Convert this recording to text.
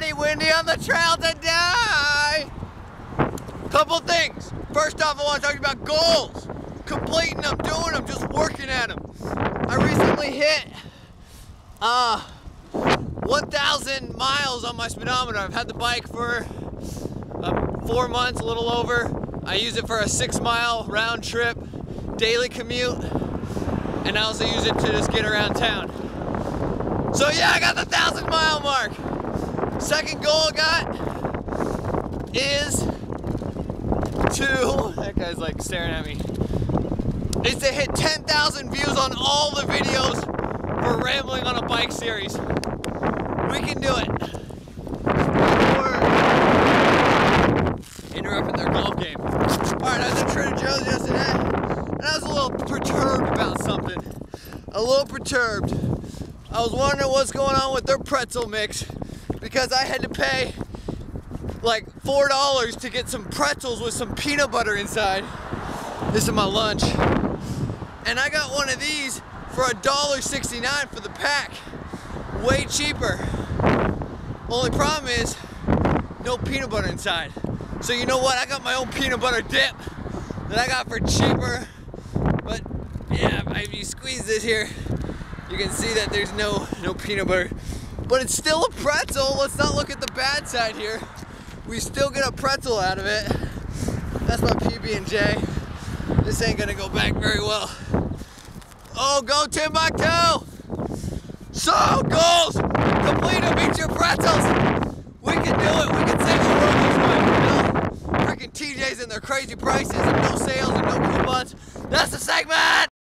mighty windy on the trail today. Couple things. First off, I want to talk about goals. Completing them, doing them, just working at them. I recently hit uh, 1,000 miles on my speedometer. I've had the bike for uh, four months, a little over. I use it for a six mile round trip, daily commute, and I also use it to just get around town. So yeah, I got the thousand mile mark. Second goal I got is to, that guy's like staring at me, is to hit 10,000 views on all the videos for Rambling on a Bike series. We can do it. Interrupting their golf game. Alright, I was at Trader Joe's yesterday, and I was a little perturbed about something. A little perturbed. I was wondering what's going on with their pretzel mix because I had to pay like four dollars to get some pretzels with some peanut butter inside. This is my lunch. And I got one of these for a dollar sixty-nine for the pack. Way cheaper. Only problem is no peanut butter inside. So you know what? I got my own peanut butter dip that I got for cheaper. But yeah, if you squeeze this here, you can see that there's no no peanut butter. But it's still a pretzel. Let's not look at the bad side here. We still get a pretzel out of it. That's my PB&J. This ain't gonna go back very well. Oh, go Timbuktu! So, goals! Complete them, eat your pretzels! We can do it, we can save the world this way, you know? Freaking TJ's and their crazy prices and no sales and no coupons. That's the segment!